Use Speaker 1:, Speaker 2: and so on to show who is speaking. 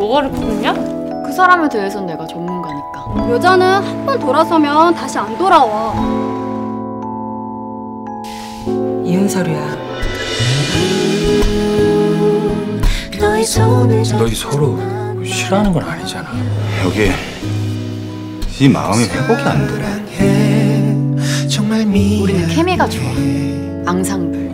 Speaker 1: 뭐가를 굽냐?
Speaker 2: 그 사람에 대해선 내가 전문가니까.
Speaker 3: 여자는 한 번 돌아서면 다시 안 돌아와.
Speaker 4: 이혼 서류야.
Speaker 5: 너희 서로 싫어하는 건 아니잖아.
Speaker 6: 여기 이 마음이 회복이 안 돼.
Speaker 2: 우리는 케미가 좋아. 앙상블.